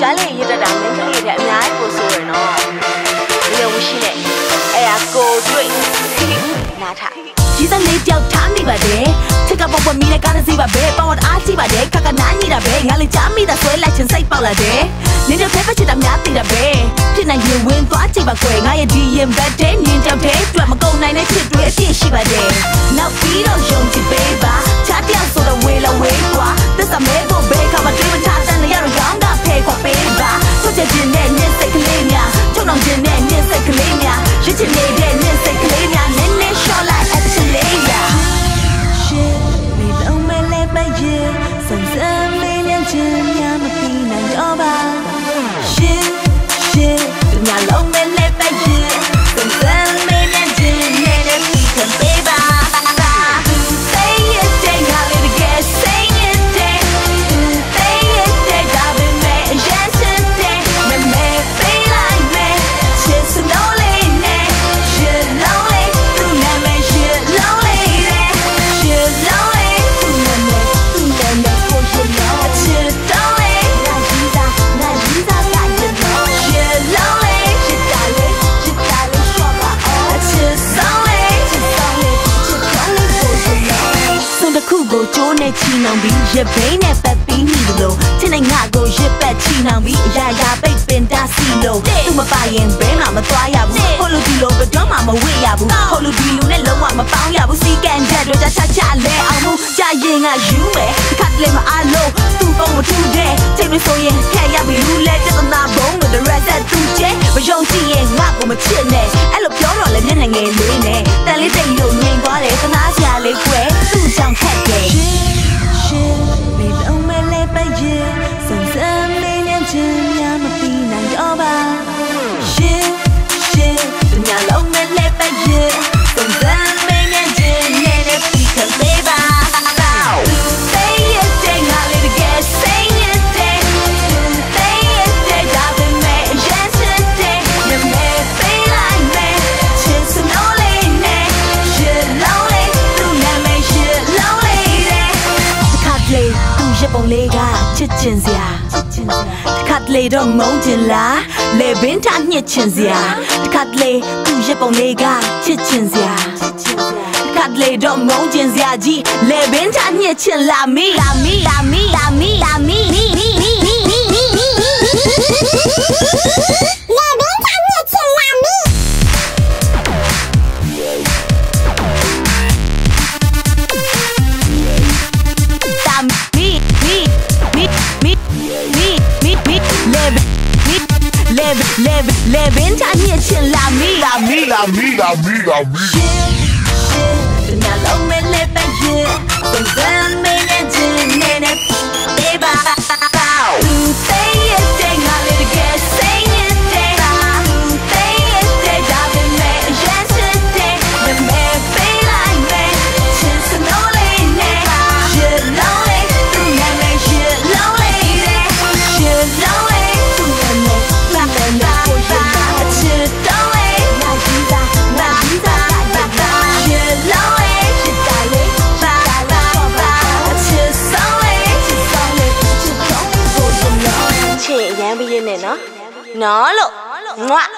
ကျန်းလေးရစ်တတ်တာမင်းကလေးတွေအများကြီးကိုဆိုရနော်ဒီလိုဝရှိနေအဲ့ဒါကိုတွေ့နားထားဒီစံလေးပြောက်ထားမိပါတယ်ချက်ကပေါ်ပေါ်မိတဲ့ကားတစ်စီးပါပဲပေါဝတ်အားချိပါတယ်ခကနားနေတာပဲငါလေးချမိတာဆွဲလိုက်ချင်းစိတ်ပေါက်လာတယ်နင်းတို့ဖက်ဖက်ချစ်တာများသိတာပဲဖြစ်နိုင်ရင်ဝင်သွားချိပါခွဲငါရဲ့ဒီရင်ဘက်တဲ့နင်းကြောက်တဲ့တွေ့မကုန်နိုင်တဲ့ဖြစ်တွေအပြည့်ရှိပါတယ်နောက်ပြီးတော့ယုံကြည် နဲ့ချီနှောင်ပြီးရဘိန်းနဲ့ပတ်ပြီးမိလို့ချစ်နေငါကိုရစ်ပတ်ချီနှောင်ပြီးအရာရာပိတ်ပင်တာစီလို့သူမပါရင်ဘဲမှမသွားရဘူးဟိုလူဒီလိုဘယ်တော့မှမဝေ့ရဘူးဟိုလူဒီလူနဲ့လုံးဝမပေါင်းရဘူးစီကန်ချက်တွေချာချာလဲအောင်မှုကြာရင်ကယူမယ်တစ်ခါတလေမအားလို့သူ့ပုံမထူတဲ့ချိန်လို့ဆိုရင်ခက်ရပြီလူလဲပြဿနာဘုံလို့ the rest that သူကျဲမယုံကြည်ရင်ငါကိုမချစ်နဲ့အဲ့လိုပြောတော့လည်းမျက်နှာငယ်လေးနဲ့ လေးကချစ်ချင်စရာချစ်ချင်စရာတစ်ခါတလေတော့မုန်းချင်လားလေဘင်းထားညှစ်ချင်စရာတစ်ခါတလေသူရပုံလေးကချစ်ချင်စရာချစ်ချင်စရာတစ်ခါတလေတော့မုန်းချင်စရာကြီးလေဘင်းထားညှစ်ချင်လာမီလာမီလာမီလာမီလာမီမီမီမီမီမီမီ Levin, Levin 他也欠拉米，拉米，拉米，拉米，拉米。bây giờ này nó. Nó lộ. Ngoạ